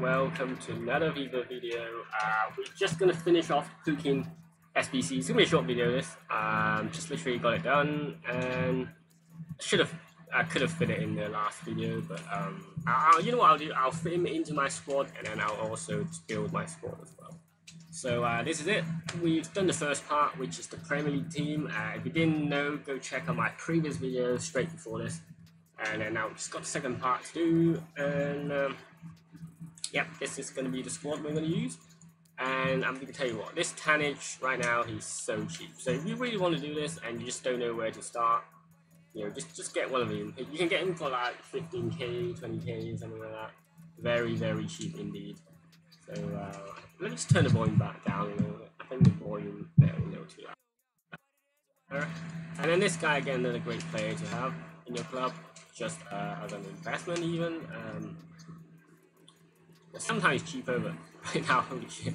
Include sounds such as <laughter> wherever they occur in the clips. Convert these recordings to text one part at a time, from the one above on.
Welcome to another FIFA video. Uh, we're just gonna finish off Pukki SBC. It's gonna be a short video. This um, just literally got it done, and should have I could have fit it in the last video, but um, I'll, you know what I'll do? I'll fit him into my squad, and then I'll also build my squad as well. So uh, this is it. We've done the first part, which is the Premier League team. Uh, if you didn't know, go check out my previous video straight before this. And then now we've just got the second part to do, and. Um, yep, this is going to be the squad we're going to use. And I'm going to tell you what, this Tannage right now, he's so cheap. So if you really want to do this and you just don't know where to start, you know, just just get one of them. You can get him for like 15k, 20k, something like that. Very, very cheap indeed. So uh, let's just turn the volume back down a little bit. I think the volume there a little too loud. Alright, And then this guy, again, another great player to have in your club, just uh, as an investment even. Um, sometimes cheaper, but <laughs> right now, holy shit.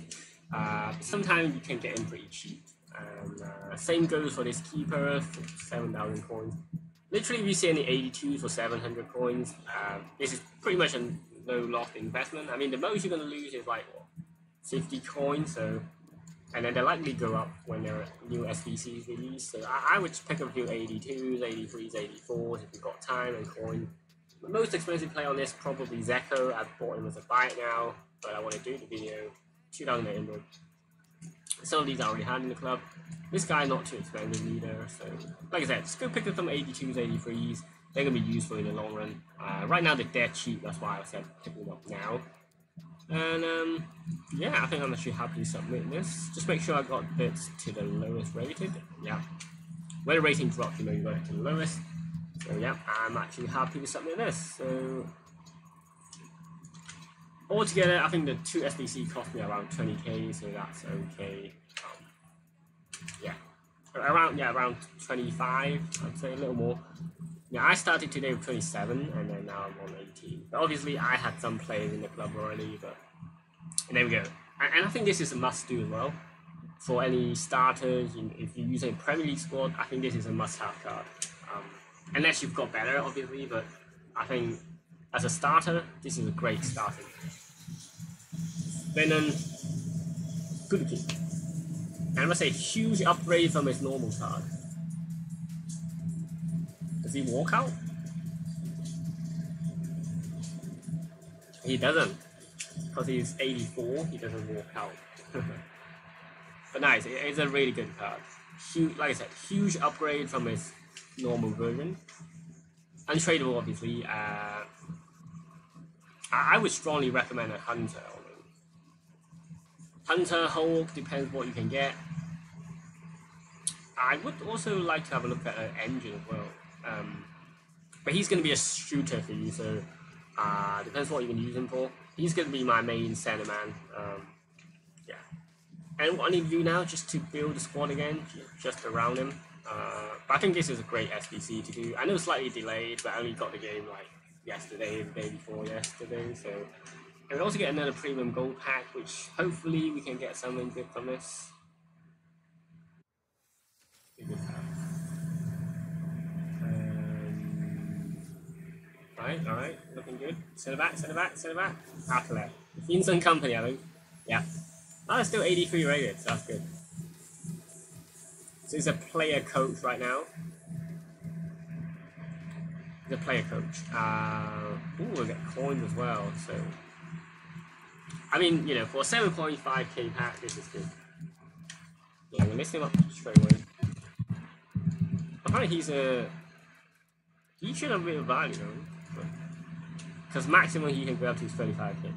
Uh, sometimes you can get in pretty cheap. And uh, same goes for this keeper for 7,000 coins. Literally, you see any 82 for 700 coins, uh, this is pretty much a no loss investment. I mean, the most you're going to lose is like what, 50 coins, so and then they likely go up when there are new SBCs released. So I, I would pick a few 82s, 83s, 84s if you've got time and coin. The most expensive play on this probably Zeko. I've bought him as a buy now, but I want to do the video. 2800. Some of these I already had in the club. This guy not too expensive either, so like I said, just go pick up some 82s, 83s. They're gonna be useful in the long run. Uh, right now they're dead cheap, that's why I said picking them up now. And um, yeah, I think I'm actually happy to submit this. Just make sure I got bits to the lowest rated. Yeah. When the rating drops, you know you got it to the lowest. So yeah, I'm actually happy with something like this. So altogether, I think the two SBC cost me around 20k, so that's okay. Um, yeah, around yeah around 25, I'd say a little more. Yeah, I started today with 27, and then now I'm on 18. But obviously, I had some players in the club already, but and there we go. And, and I think this is a must-do as well for any starters. If you're using a Premier League squad, I think this is a must-have card. Um, unless you've got better, obviously. But I think as a starter, this is a great starting. Venom, good key. And I must say, huge upgrade from his normal card. Does he walk out? He doesn't. Because he's 84, he doesn't walk out. <laughs> but nice, it's a really good card. Huge, like I said, huge upgrade from his normal version. Untradeable, obviously. Uh, I would strongly recommend a Hunter. Hunter, Hawk, depends what you can get. I would also like to have a look at an engine as well. Um, but he's going to be a shooter for you, so uh, depends what you can use him for. He's going to be my main center man. Um, yeah. And what I need to do now, just to build a squad again, just around him. Uh, but I think this is a great SBC to do. I know it's slightly delayed, but I only got the game like yesterday, the day before yesterday. So, and we also get another premium gold pack, which hopefully we can get something good from this. Um, right, all right, looking good. Send it back, send it back, send it back. Outlet. Vincent Kompany, I think. Yeah. Oh, still 83 rated, so that's good. So he's a player coach right now. He's a player coach. Uh, ooh, get coins as well. So, I mean, you know, for 7.5k pack, this is good. Yeah, list him up straight away. Apparently, he's a. He should have a bit of value, though. Because maximum he can go up to is 35k.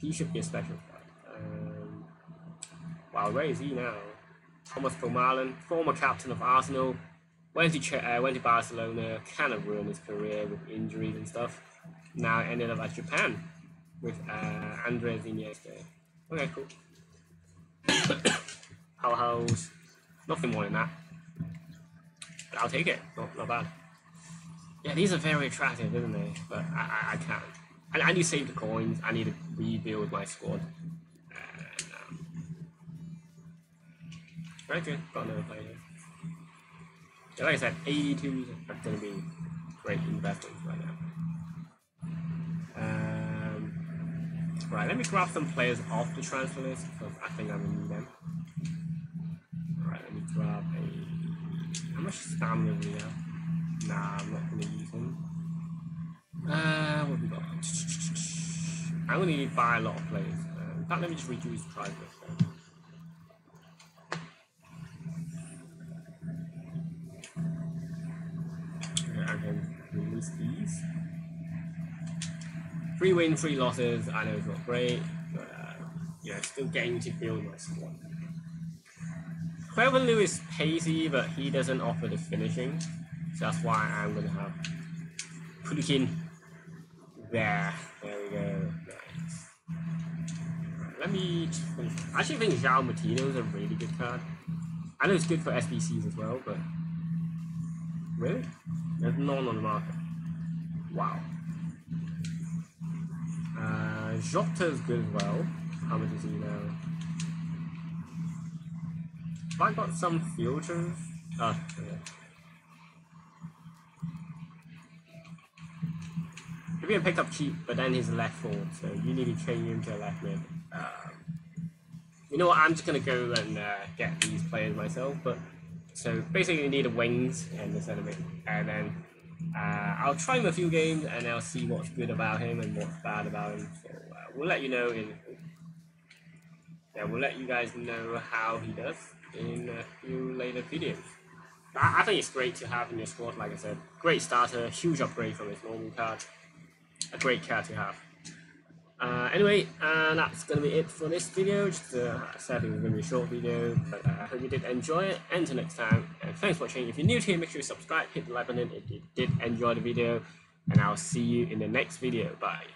He should be a special card. Um, wow, where is he now? Thomas Vermaelen, former captain of Arsenal, went to uh, went to Barcelona, kind of ruined his career with injuries and stuff. Now ended up at Japan with uh, Andres Iniesta. Okay, cool. <coughs> Powerhouse, nothing more than that. But I'll take it. Not not bad. Yeah, these are very attractive, isn't they? But I, I, I can't. I, I need to save the coins. I need to rebuild my squad. Okay, got another player. Yeah, like I said, 82s are going to be great investments right now. Um, Right, let me grab some players off the transfer list because I think I'm gonna need them. Alright, let me grab a. How much stamina do we have? Nah, I'm not gonna use him. Uh, what we got? I'm need to buy a lot of players. Uh, in fact, let me just reduce the price list. Three wins, three losses. I know it's not great, but uh, yeah, still getting to build my squad. Clever is pacey, but he doesn't offer the finishing, so that's why I'm gonna have Pulikin there. There we go. Nice. Right, let me. I actually think João Moutinho is a really good card. I know it's good for SBCs as well, but really, there's none on the market. Wow. Uh, is good as well. How much is he now? Have I got some filters? Ah, yeah. If you can pick up cheap, but then he's left forward, so you need to change him to a left mid. Um, you know what? I'm just gonna go and uh, get these players myself. But so basically, you need a wings and the centre mid, and then uh, I'll try him a few games and I'll see what's good about him and what's bad about him. So uh, we'll let you know in. Yeah, we'll let you guys know how he does in a few later videos. I, I think it's great to have in your squad. Like I said, great starter, huge upgrade from his normal card. A great card to have. Uh, anyway, uh, that's to be it for this video. Just uh, I said it was going to be a short video, but uh, I hope you did enjoy it. Until next time, and thanks for watching. If you're new here, make sure you subscribe, hit the like button if you did enjoy the video, and I'll see you in the next video. Bye.